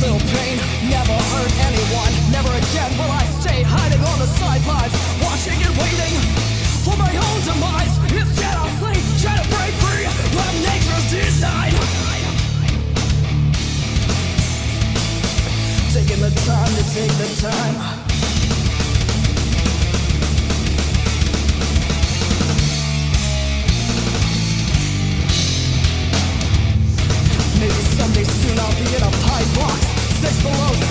Little pain never hurt anyone. Never again will I stay hiding on the sidelines, watching and waiting for my own demise. Instead, I'll sleep, try to break free from nature's design. Taking the time to take the time. Below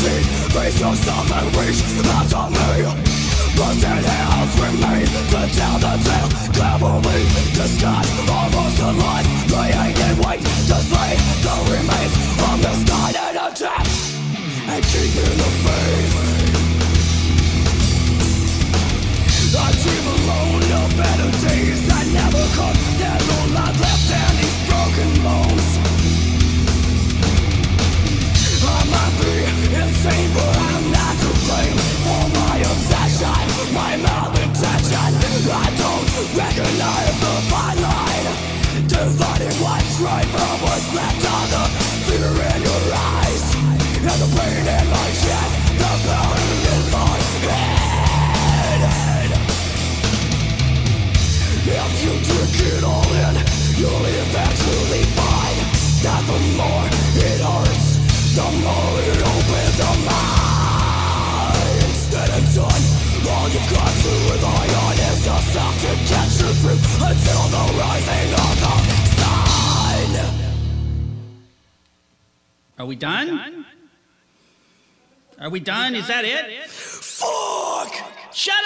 Teeth Face yourself and reach out to me. Busted hands remain To tell the tale. Cleverly disguised Almost alive Laying in wait To slay the remains Of misguided attempts And keeping the faith right from what's left on the fear in your eyes And the pain in my Are we done? Are we done? Is that it? Fuck! Shut!